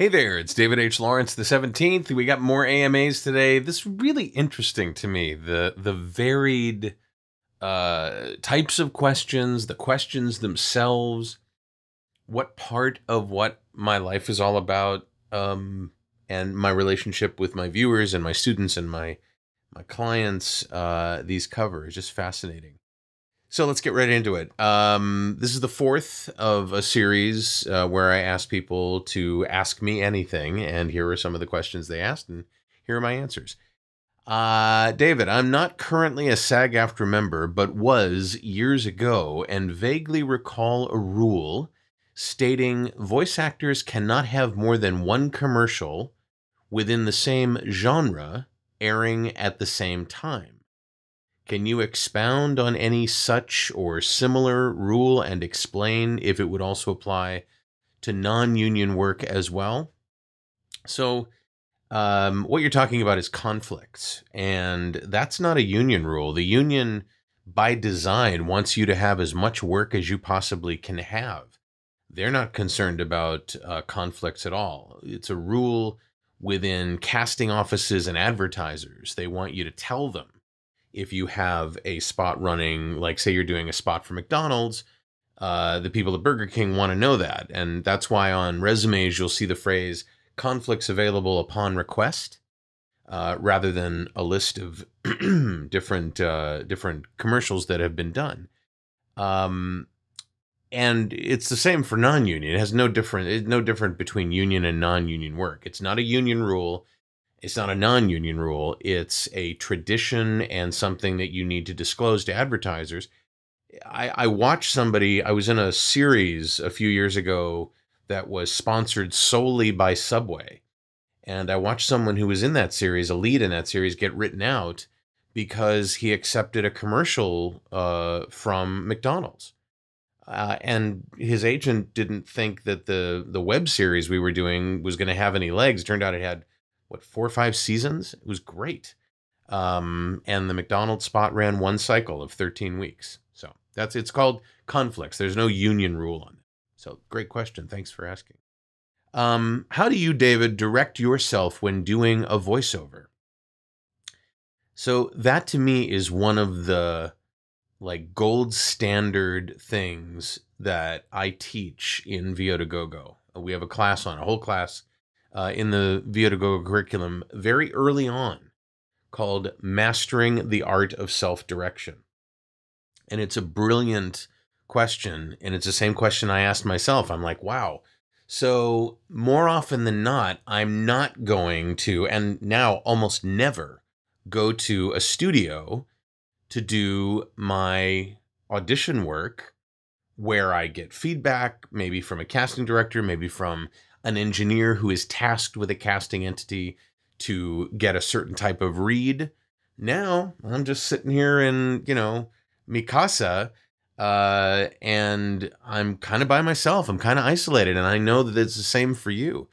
Hey there, it's David H. Lawrence the 17th. We got more AMAs today. This is really interesting to me. The the varied uh types of questions, the questions themselves, what part of what my life is all about, um, and my relationship with my viewers and my students and my my clients, uh, these cover is just fascinating. So let's get right into it. Um, this is the fourth of a series uh, where I ask people to ask me anything, and here are some of the questions they asked, and here are my answers. Uh, David, I'm not currently a SAG AFTRA member, but was years ago, and vaguely recall a rule stating voice actors cannot have more than one commercial within the same genre airing at the same time. Can you expound on any such or similar rule and explain if it would also apply to non union work as well? So, um, what you're talking about is conflicts, and that's not a union rule. The union, by design, wants you to have as much work as you possibly can have. They're not concerned about uh, conflicts at all. It's a rule within casting offices and advertisers. They want you to tell them if you have a spot running, like say you're doing a spot for McDonald's, uh, the people at Burger King want to know that. And that's why on resumes, you'll see the phrase conflicts available upon request. Uh, rather than a list of different uh, different commercials that have been done, um, and it's the same for non-union. It has no different. No different between union and non-union work. It's not a union rule. It's not a non union rule, it's a tradition and something that you need to disclose to advertisers. I, I watched somebody, I was in a series a few years ago that was sponsored solely by Subway. And I watched someone who was in that series, a lead in that series, get written out because he accepted a commercial uh, from McDonald's. Uh, and his agent didn't think that the the web series we were doing was going to have any legs. Turned out it had what four or five seasons. It was great. Um, and the McDonald's spot ran one cycle of 13 weeks. So that's it's called conflicts. There's no union rule on it. So great question. Thanks for asking. Um, how do you, David, direct yourself when doing a voiceover? So that to me is one of the like gold standard things that I teach in VO2GoGo. We have a class on a whole class uh, in the VO to Go curriculum very early on called Mastering the Art of Self Direction. And it's a brilliant question. And it's the same question I asked myself. I'm like, wow. So, more often than not, I'm not going to, and now almost never, go to a studio to do my audition work where I get feedback, maybe from a casting director, maybe from an engineer who is tasked with a casting entity to get a certain type of read. Now I'm just sitting here in, you know, mi casa, uh, and I'm kind of by myself. I'm kind of isolated, and I know that it's the same for you.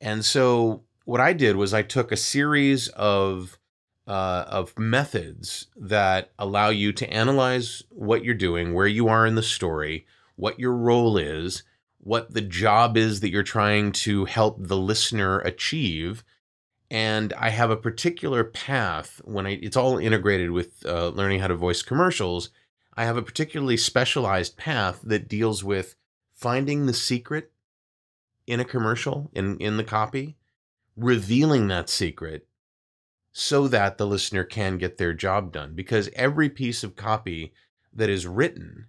And so what I did was I took a series of uh, of methods that allow you to analyze what you're doing, where you are in the story, what your role is, what the job is that you're trying to help the listener achieve. And I have a particular path when I, it's all integrated with uh, learning how to voice commercials. I have a particularly specialized path that deals with finding the secret in a commercial, in, in the copy, revealing that secret so that the listener can get their job done. Because every piece of copy that is written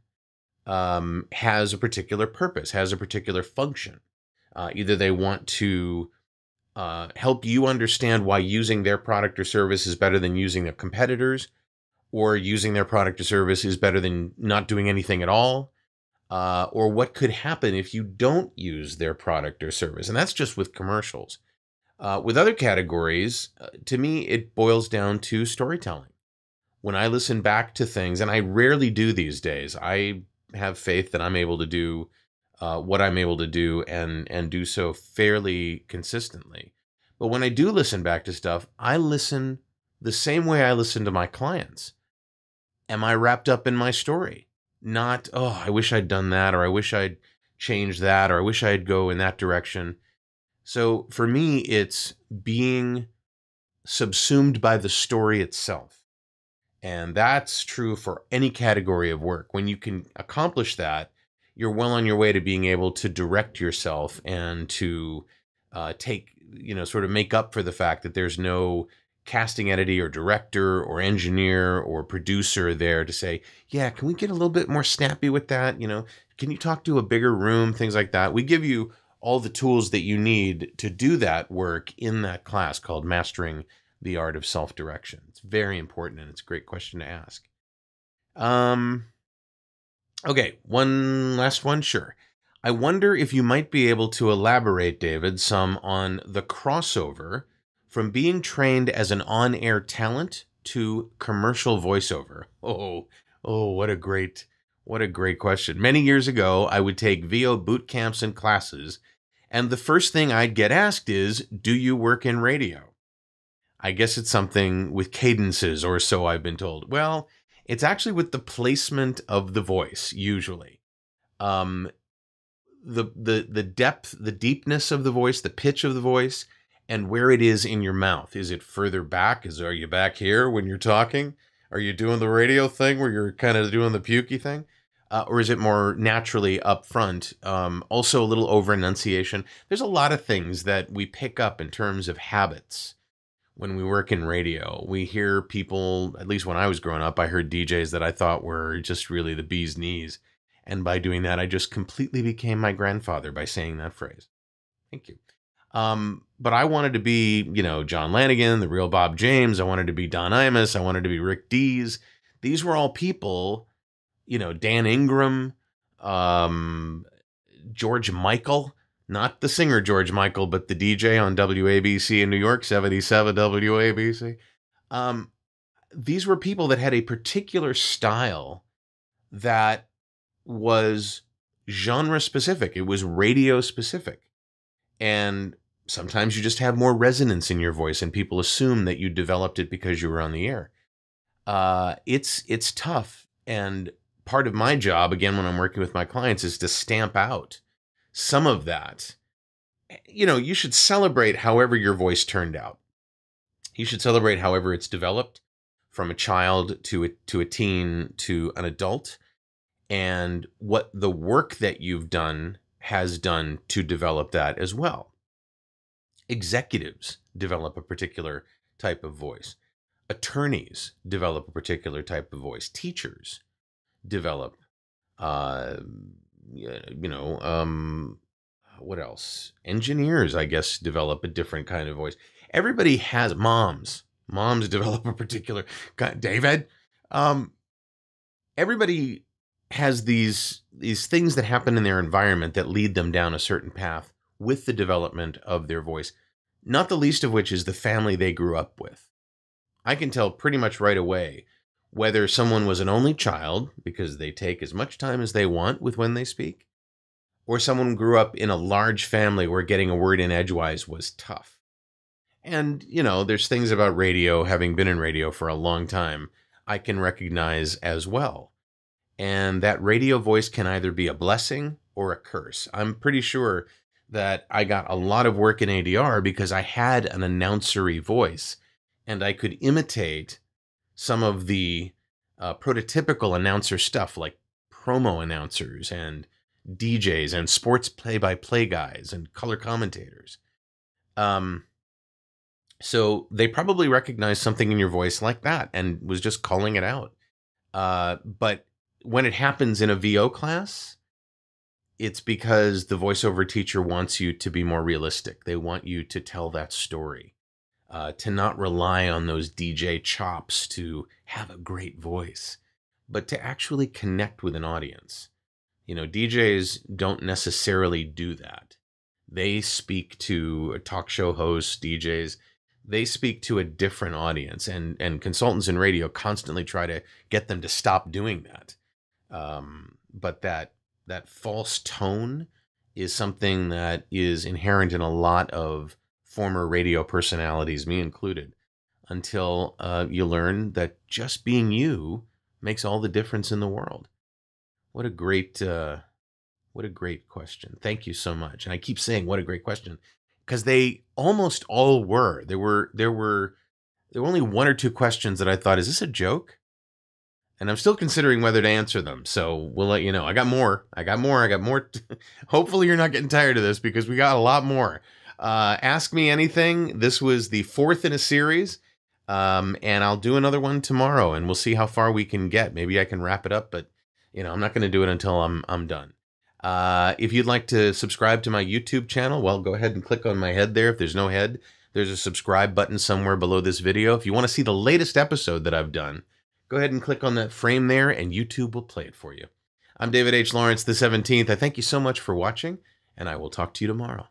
um, has a particular purpose, has a particular function. Uh, either they want to uh, help you understand why using their product or service is better than using their competitors, or using their product or service is better than not doing anything at all, uh, or what could happen if you don't use their product or service. And that's just with commercials. Uh, with other categories, uh, to me, it boils down to storytelling. When I listen back to things, and I rarely do these days, I have faith that I'm able to do uh, what I'm able to do and and do so fairly consistently. But when I do listen back to stuff, I listen the same way I listen to my clients. Am I wrapped up in my story? Not, oh, I wish I'd done that, or I wish I'd changed that, or I wish I'd go in that direction. So for me, it's being subsumed by the story itself. And that's true for any category of work. When you can accomplish that, you're well on your way to being able to direct yourself and to uh, take, you know, sort of make up for the fact that there's no casting editor or director or engineer or producer there to say, yeah, can we get a little bit more snappy with that? You know, can you talk to a bigger room? Things like that. We give you all the tools that you need to do that work in that class called Mastering the Art of Self Direction. It's very important and it's a great question to ask. Um, okay, one last one, sure. I wonder if you might be able to elaborate, David, some on the crossover from being trained as an on air talent to commercial voiceover. Oh, oh, what a great, what a great question. Many years ago, I would take VO boot camps and classes, and the first thing I'd get asked is, Do you work in radio? I guess it's something with cadences or so I've been told. Well, it's actually with the placement of the voice, usually. Um, the the the depth, the deepness of the voice, the pitch of the voice, and where it is in your mouth. Is it further back? Is are you back here when you're talking? Are you doing the radio thing where you're kind of doing the pukey thing? Uh, or is it more naturally up front? Um, also, a little over enunciation. There's a lot of things that we pick up in terms of habits when we work in radio. We hear people, at least when I was growing up, I heard DJs that I thought were just really the bee's knees. And by doing that, I just completely became my grandfather by saying that phrase. Thank you. Um, but I wanted to be, you know, John Lanigan, the real Bob James. I wanted to be Don Imus. I wanted to be Rick Dees. These were all people, you know, Dan Ingram, um, George Michael, not the singer George Michael, but the DJ on WABC in New York, 77 WABC. Um, these were people that had a particular style that was genre specific, it was radio specific. And sometimes you just have more resonance in your voice, and people assume that you developed it because you were on the air. Uh, it's it's tough, and part of my job, again, when I'm working with my clients, is to stamp out some of that. You know, you should celebrate however your voice turned out. You should celebrate however it's developed from a child to a, to a teen to an adult and what the work that you've done has done to develop that as well. Executives develop a particular type of voice. Attorneys develop a particular type of voice. Teachers develop uh, you know, um, what else? Engineers, I guess, develop a different kind of voice. Everybody has moms. Moms develop a particular kind. David, um, everybody has these these things that happen in their environment that lead them down a certain path with the development of their voice. Not the least of which is the family they grew up with. I can tell pretty much right away whether someone was an only child, because they take as much time as they want with when they speak, or someone grew up in a large family where getting a word in edgewise was tough. And, you know, there's things about radio, having been in radio for a long time, I can recognize as well. And that radio voice can either be a blessing or a curse. I'm pretty sure that I got a lot of work in ADR because I had an announcery voice and I could imitate some of the uh, prototypical announcer stuff like promo announcers and DJs and sports play by play guys and color commentators. Um, so they probably recognized something in your voice like that and was just calling it out. Uh, but when it happens in a VO class, it's because the voiceover teacher wants you to be more realistic. They want you to tell that story uh, to not rely on those DJ chops to have a great voice, but to actually connect with an audience. You know, DJs don't necessarily do that. They speak to talk show hosts, DJs, they speak to a different audience, and, and consultants in radio constantly try to get them to stop doing that. Um, but that that false tone is something that is inherent in a lot of former radio personalities, me included, until uh, you learn that just being you makes all the difference in the world. What a great, uh, what a great question. Thank you so much. And I keep saying, what a great question. because they almost all were. There were there were there were only one or two questions that I thought, is this a joke? And I'm still considering whether to answer them. So we'll let you know. I got more. I got more. I got more. Hopefully you're not getting tired of this because we got a lot more. Uh, ask me anything. This was the fourth in a series. Um, and I'll do another one tomorrow and we'll see how far we can get. Maybe I can wrap it up, but you know, I'm not going to do it until I'm I'm done. Uh, if you'd like to subscribe to my YouTube channel, well, go ahead and click on my head there. If there's no head, there's a subscribe button somewhere below this video. If you want to see the latest episode that I've done, go ahead and click on that frame there and YouTube will play it for you. I'm David H. Lawrence, the 17th. I thank you so much for watching, and I will talk to you tomorrow.